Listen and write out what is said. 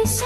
的小